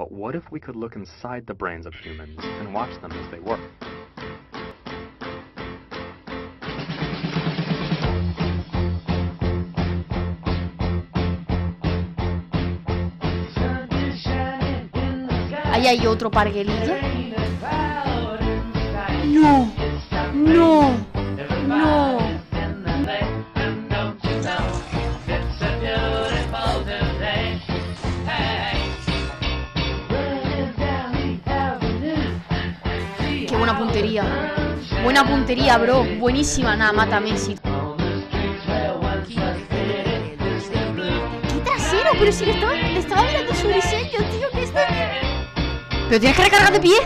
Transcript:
But what if we could look inside the brains of humans and watch them as they work? Ahí hay otro parguelillo. qué buena puntería. Buena puntería, bro. Buenísima. Nada, mata a Messi. ¡Qué trasero! Pero si le estaba, mirando su diseño, tío. ¿Qué está ¿Pero tienes que recargar de pie?